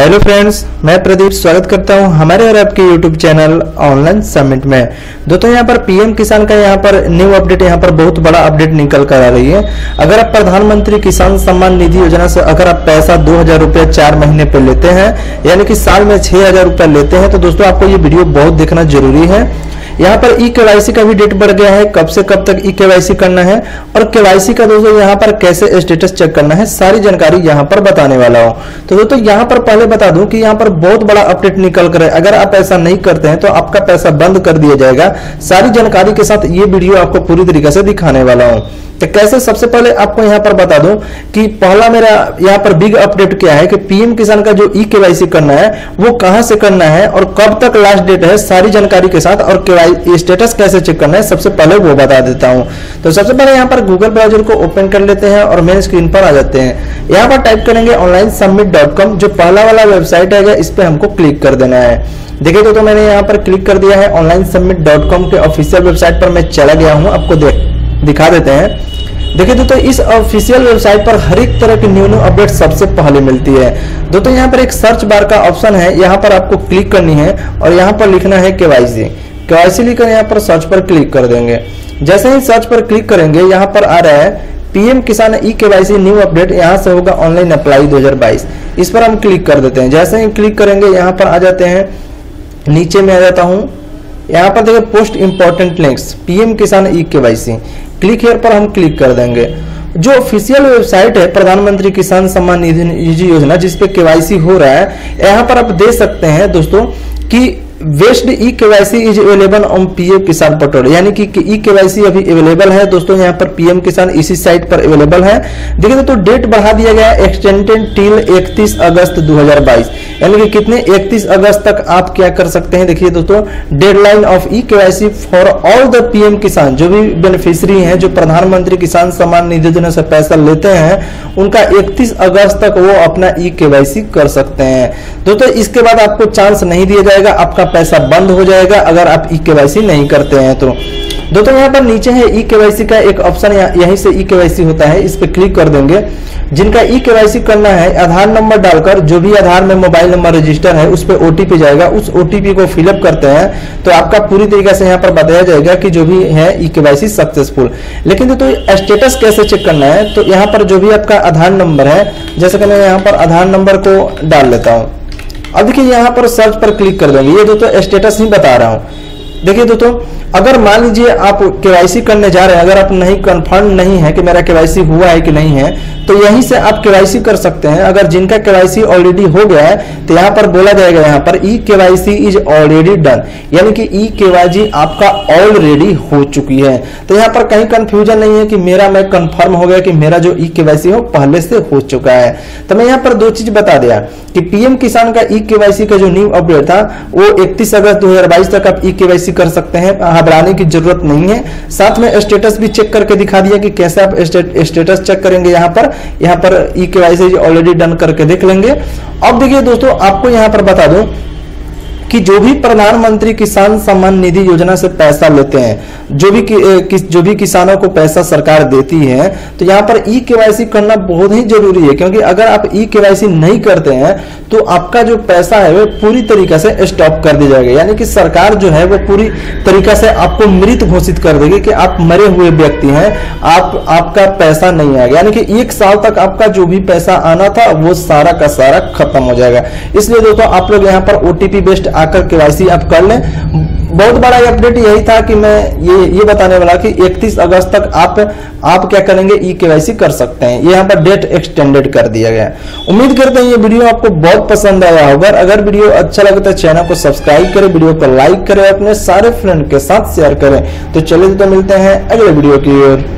Hello friends मैं प्रदीप स्वागत करता हूँ हमारे और आपके यूट्यूब चैनल ऑनलाइन समिट में। दोस्तों, यहाँ पर पीएम किसान का यहाँ पर न्यू अपडेट यहाँ पर बहुत बड़ा अपडेट निकल कर आ रही है। अगर आप प्रधानमंत्री किसान सम्मान निधि योजना से अगर आप पैसा दो हज़ार रुपया चार महीने पर लेते हैं, यानी कि साल में छह हज़ार लेते हैं तो दोस्तों, आपको ये वीडियो बहुत देखना ज़रूरी है। यहाँ पर ई केवाईसी का भी डेट बढ़ गया है। कब से कब तक ई केवाईसी करना है और केवाईसी का दोस्तों यहाँ पर कैसे स्टेटस चेक करना है, सारी जानकारी यहाँ पर बताने वाला हूँ। तो दोस्तों यहाँ पर पहले बता दू की यहाँ पर बहुत बड़ा अपडेट निकल कर है। अगर आप ऐसा नहीं करते हैं तो आपका पैसा बंद कर दिया जाएगा। सारी जानकारी के साथ ये वीडियो आपको पूरी तरीके से दिखाने वाला हूँ। तो कैसे सबसे पहले आपको यहाँ पर बता दूँ कि पहला मेरा यहाँ पर बिग अपडेट क्या है कि पीएम किसान का जो ई केवाईसी करना है वो कहाँ से करना है और कब तक लास्ट डेट है सारी जानकारी के साथ और स्टेटस कैसे चेक करना है सबसे पहले वो बता देता हूँ। तो सबसे पहले यहाँ पर गूगल ब्राउज़र को ओपन कर लेते हैं और मेन स्क्रीन पर आ जाते हैं। यहाँ पर टाइप करेंगे ऑनलाइन सबमिट डॉट कॉम जो पहला वाला वेबसाइट है इस पर हमको क्लिक कर देना है। देखिए तो, तो मैंने यहाँ पर क्लिक कर दिया है ऑनलाइन सबमिट डॉट कॉम के ऑफिशियल वेबसाइट पर मैं चला गया हूँ। आपको दिखा देते हैं। देखिए दोस्तों, इस ऑफिशियल वेबसाइट पर हर एक तरह की न्यू न्यू अपडेट सबसे पहले मिलती है। दोस्तों, यहाँ पर एक सर्च बार का ऑप्शन है, यहाँ पर आपको क्लिक करनी है और यहाँ पर लिखना है केवाईसी केवाईसी लिखकर यहाँ पर सर्च पर क्लिक कर देंगे। जैसे ही सर्च पर क्लिक करेंगे, यहाँ पर आ रहा है पीएम किसान ई केवाईसी न्यू अपडेट यहाँ से होगा ऑनलाइन अप्लाई 2022 इस पर हम क्लिक कर देते हैं। जैसे ही क्लिक करेंगे, यहाँ पर आ जाते हैं, नीचे में आ जाता हूँ। यहाँ पर देखिए पोस्ट इंपॉर्टेंट लिंक्स पीएम किसान ई केवाईसी क्लिक हेयर पर हम क्लिक कर देंगे। जो ऑफिशियल वेबसाइट है, प्रधानमंत्री किसान सम्मान निधि योजना जिसपे केवाईसी हो रहा है, यहाँ पर आप देख सकते हैं दोस्तों कि waste e KYC is available on PM Kisan portal यानी कि ई केवाईसी अभी अवेलेबल है। दोस्तों, यहाँ पर पीएम किसान इसी साइट पर अवेलेबल है। देखिए तो डेट बढ़ा दिया गया है एक्सटेंडेड टिल 31 अगस्त 2022 यानी कि कितने? 31 अगस्त तक आप क्या कर सकते हैं? देखिए दोस्तों deadline of e KYC for all the PM Kisan जो भी बेनिफिशरी है, जो प्रधानमंत्री किसान सम्मान निधि योजना से पैसा लेते हैं, उनका इकतीस अगस्त तक वो अपना ई केवाईसी कर सकते हैं। दोस्तों, इसके बाद आपको चांस नहीं दिया जाएगा। आपका पैसा बंद हो जाएगा अगर आप ई केवाईसी नहीं करते हैं तो। दोस्तों, यहाँ पर नीचे है ई केवाईसी का एक ऑप्शन यहीं से ई केवाईसी होता है, इस पर क्लिक कर देंगे। जिनका ई केवाईसी करना है, आधार नंबर डालकर, जो भी आधार में मोबाइल नंबर रजिस्टर है, उस पर ओटीपी जाएगा। उस ओटीपी को फिलअप करते हैं तो आपका पूरी तरीके से यहाँ पर बताया जाएगा कि जो भी है ई केवाईसी सक्सेसफुल लेकिन तो स्टेटस कैसे चेक करना है? तो यहाँ पर जो भी आपका आधार नंबर है, जैसे कि मैं यहाँ पर आधार नंबर को डाल लेता हूँ। अब देखिए यहाँ पर सर्च पर क्लिक कर देंगे। ये दोस्तों स्टेटस ही बता रहा हूँ। देखिए दोस्तों, अगर मान लीजिए आप केवाईसी करने जा रहे हैं, अगर आप नहीं कंफर्म नहीं है कि मेरा केवाईसी हुआ है कि नहीं है तो यहीं से आप केवाईसी कर सकते हैं। अगर जिनका केवाईसी ऑलरेडी हो गया है तो यहाँ पर बोला जाएगा यहाँ पर, e KYC is already done यानी कि ई केवाईसी आपका ऑलरेडी हो चुकी है। तो यहाँ पर कहीं कंफ्यूजन नहीं है कि मेरा मैं कंफर्म हो गया कि मेरा जो ई केवाईसी हो, पहले से हो चुका है। तो मैं यहाँ पर दो चीज़ बता दिया कि पीएम किसान का ई केवाईसी का जो न्यू अपडेट था, वो इकतीस अगस्त दो हज़ार बाईस तक आप ई केवाईसी कर सकते हैं, घबराने की ज़रूरत नहीं है। साथ में स्टेटस भी चेक करके दिखा दिया कि कैसे आप स्टेटस चेक करेंगे यहाँ पर। यहाँ पर ई के ऑलरेडी डन करके देख लेंगे। अब देखिए दोस्तों, आपको यहाँ पर बता दूँ कि जो भी प्रधानमंत्री किसान सम्मान निधि योजना से पैसा लेते हैं जो भी कि, कि, जो भी किसानों को पैसा सरकार देती है तो यहाँ पर ई केवाईसी करना बहुत ही ज़रूरी है क्योंकि अगर आप ई केवाईसी नहीं करते हैं तो आपका जो पैसा है वो पूरी तरीके से स्टॉप कर दिया जाएगा। यानी कि सरकार जो है वो पूरी तरीका से आपको मृत घोषित कर देगी कि आप मरे हुए व्यक्ति हैं आप आपका पैसा नहीं आएगा। यानी कि एक साल तक आपका जो भी पैसा आना था वो सारा का सारा खत्म हो जाएगा। इसलिए दोस्तों आप लोग यहाँ पर ओटीपी बेस्ड आकर केवाईसी आप कर लें। बहुत बड़ा अपडेट यही था कि मैं ये ये बताने वाला कि 31 अगस्त तक आप आप क्या करेंगे? ई केवाईसी कर सकते हैं। ये यहाँ पर डेट एक्सटेंडेड कर दिया गया उम्मीद करते हैं ये वीडियो आपको बहुत पसंद आया होगा। अगर वीडियो अच्छा लगे तो चैनल को सब्सक्राइब करें, वीडियो को लाइक करें अपने सारे फ्रेंड के साथ शेयर करें। तो चलिए तो मिलते हैं अगले वीडियो की ओर।